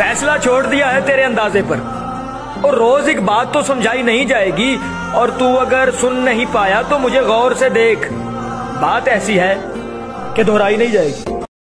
फैसला छोड़ दिया है तेरे अंदाजे पर। और रोज एक बात तो समझाई नहीं जाएगी, और तू अगर सुन नहीं पाया तो मुझे गौर से देख। बात ऐसी है कि दोहराई नहीं जाएगी।